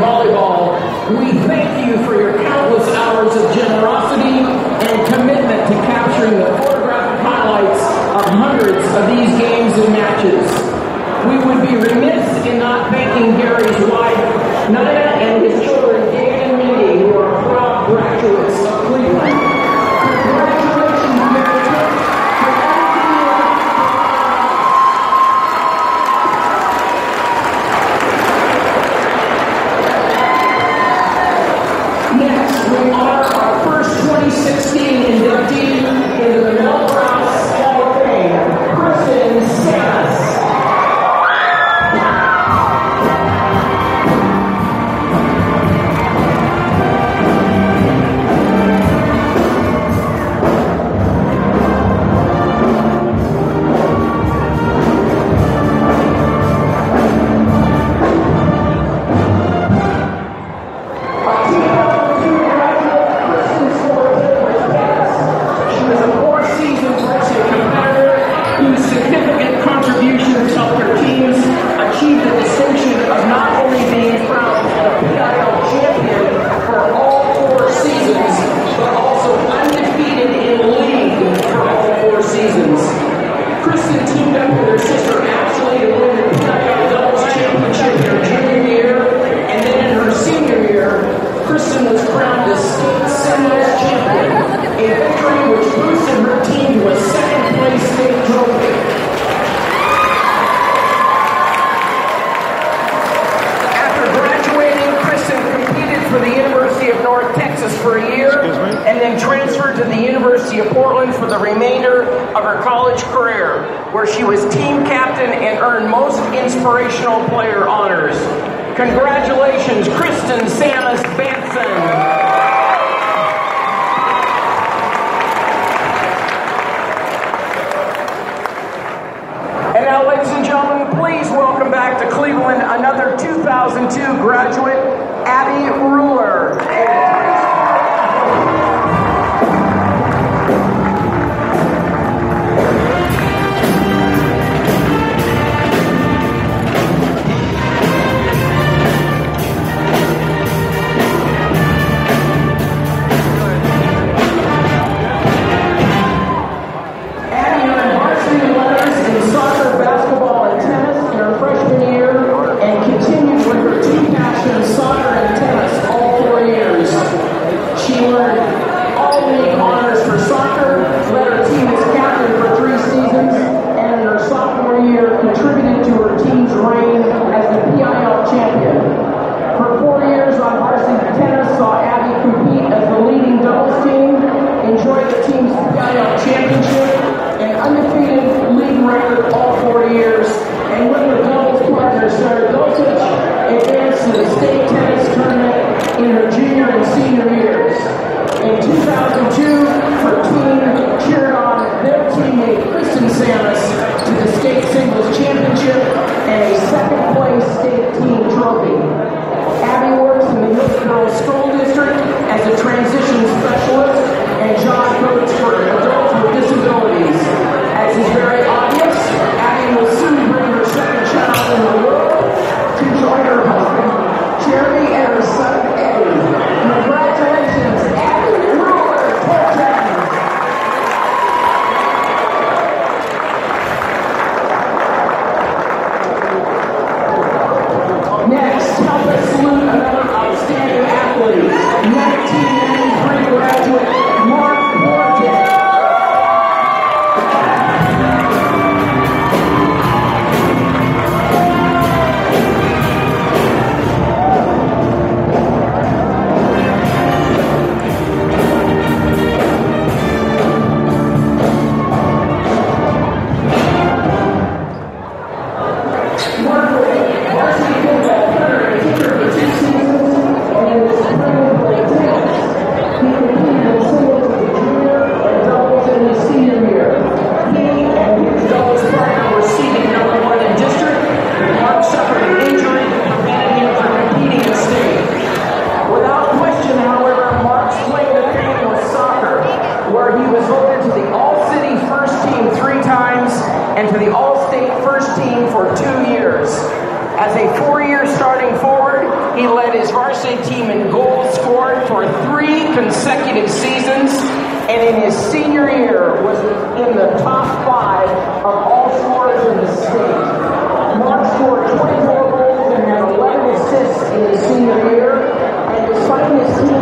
volleyball. We thank you for your countless hours of generosity and commitment to capturing the photographic highlights of hundreds of these games and matches. We would be remiss in not thanking Gary's wife, Nina, and his children, Dan and Mindy, who are proud graduates college career, where she was team captain and earned Most Inspirational Player honors. Congratulations, Kristen Samus Benson. And now, ladies and gentlemen, please welcome back to Cleveland another 2002 graduate, Abby State Singles Championship and a second place state team trophy. Abby works in the North Girls School District as a transition specialist, and John works for adults with disabilities as his very State first team for two years. As a four-year starting forward, he led his varsity team in goals scored for three consecutive seasons, and in his senior year was in the top five of all scorers in the state. Mark scored 24 goals and had 11 assists in his senior year, and despite his team